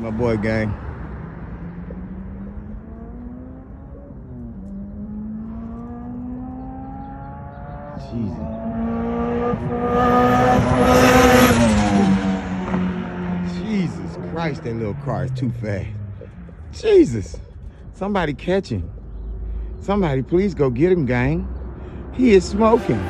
My boy, gang. Jesus. Jesus Christ, that little car is too fast. Jesus. Somebody catch him. Somebody please go get him, gang. He is smoking.